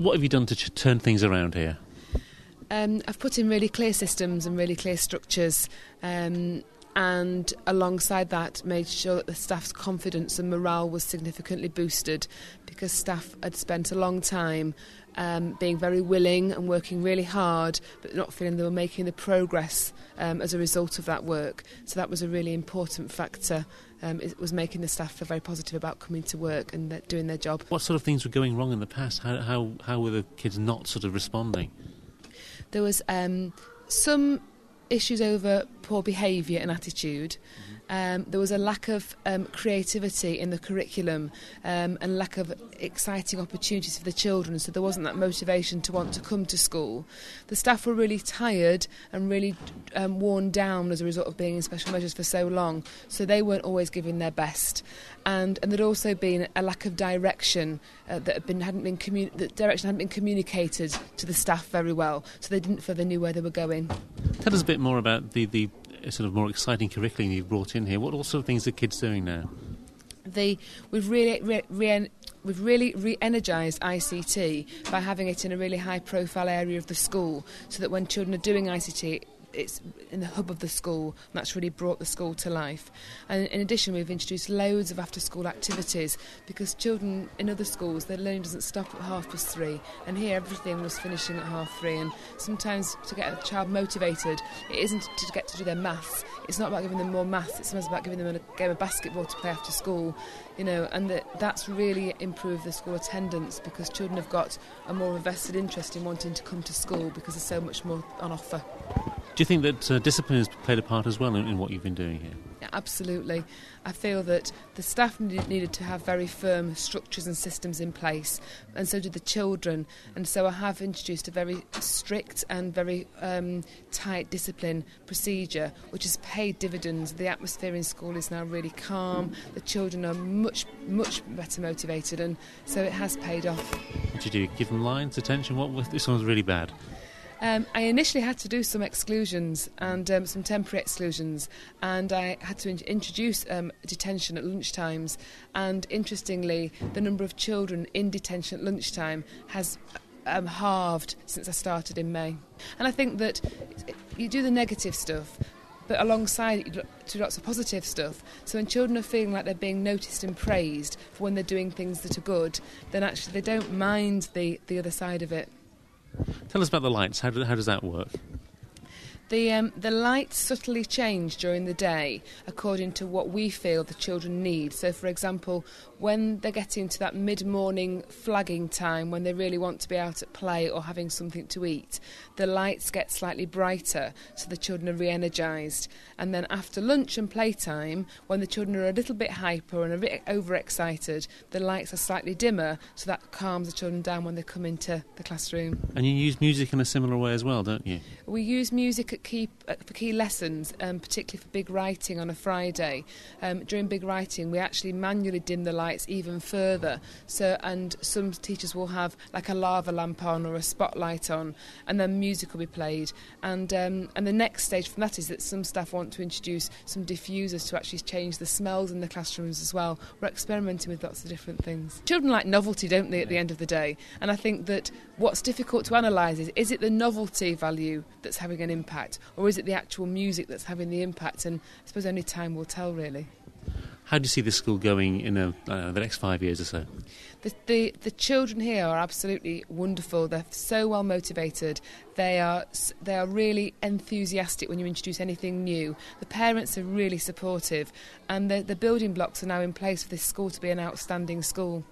What have you done to ch- turn things around here? Um, I've put in really clear systems and really clear structures. Um, and alongside that made sure that the staff's confidence and morale was significantly boosted because staff had spent a long time um, being very willing and working really hard but not feeling they were making the progress um, as a result of that work so that was a really important factor um, it was making the staff feel very positive about coming to work and doing their job. What sort of things were going wrong in the past? How, how, how were the kids not sort of responding? There was um, some issues over poor behaviour and attitude. Um, there was a lack of um, creativity in the curriculum um, and lack of exciting opportunities for the children, so there wasn't that motivation to want to come to school. The staff were really tired and really um, worn down as a result of being in special measures for so long, so they weren't always giving their best. And, and there'd also been a lack of direction uh, that had been, hadn't been commu- that direction hadn't been communicated to the staff very well, so they didn't feel they knew where they were going. Tell us a bit more about the, the uh, sort of more exciting curriculum you've brought in here. What all sort of things are kids doing now? The, we've really re, re, we've really re-energised ICT by having it in a really high-profile area of the school, so that when children are doing ICT, it's in the hub of the school and that's really brought the school to life. And in addition we've introduced loads of after school activities because children in other schools their learning doesn't stop at half past three. And here everything was finishing at half three and sometimes to get a child motivated it isn't to get to do their maths. It's not about giving them more maths it's about giving them a game of basketball to play after school you know and that, that's really improved the school attendance because children have got a more invested interest in wanting to come to school because there's so much more on offer do you think that uh, discipline has played a part as well in, in what you've been doing here? Yeah, absolutely. I feel that the staff needed to have very firm structures and systems in place, and so did the children. And so I have introduced a very strict and very um, tight discipline procedure, which has paid dividends. The atmosphere in school is now really calm. The children are much, much better motivated, and so it has paid off. What did you do? Give them lines, attention? What? This one's really bad. Um, I initially had to do some exclusions and um, some temporary exclusions, and I had to in- introduce um, detention at lunchtimes. And interestingly, the number of children in detention at lunchtime has um, halved since I started in May. And I think that you do the negative stuff, but alongside it, you do lots of positive stuff. So when children are feeling like they're being noticed and praised for when they're doing things that are good, then actually they don't mind the, the other side of it. Tell us about the lights. How, do, how does that work? The, um, the lights subtly change during the day according to what we feel the children need. So, for example, when they're getting to that mid morning flagging time when they really want to be out at play or having something to eat, the lights get slightly brighter so the children are re energised. And then after lunch and playtime, when the children are a little bit hyper and a bit overexcited, the lights are slightly dimmer so that calms the children down when they come into the classroom. And you use music in a similar way as well, don't you? We use music key, uh, for key lessons, um, particularly for big writing on a Friday. Um, during big writing, we actually manually dim the lights even further. So, and some teachers will have like a lava lamp on or a spotlight on, and then music will be played. And um, and the next stage from that is that some staff want to introduce some diffusers to actually change the smells in the classrooms as well. We're experimenting with lots of different things. Children like novelty, don't they? At the end of the day, and I think that what's difficult to analyse is is it the novelty value that's having an impact, or is it the actual music that's having the impact? And I suppose only time will tell, really. How do you see this school going in a, uh, the next five years or so? The, the, the children here are absolutely wonderful. They're so well motivated. They are they are really enthusiastic when you introduce anything new. The parents are really supportive, and the, the building blocks are now in place for this school to be an outstanding school.